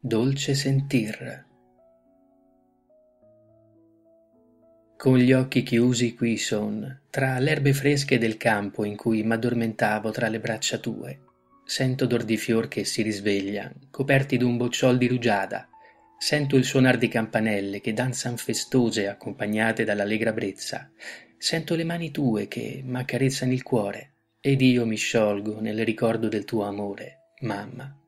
dolce sentir. Con gli occhi chiusi qui son tra l'erbe fresche del campo in cui m'addormentavo tra le braccia tue sento odor di fior che si risveglian coperti d'un bocciol di rugiada sento il suonar di campanelle che danzan festose accompagnate dall'allegra brezza sento le mani tue che m'accarezzano il cuore ed io mi sciolgo nel ricordo del tuo amore mamma.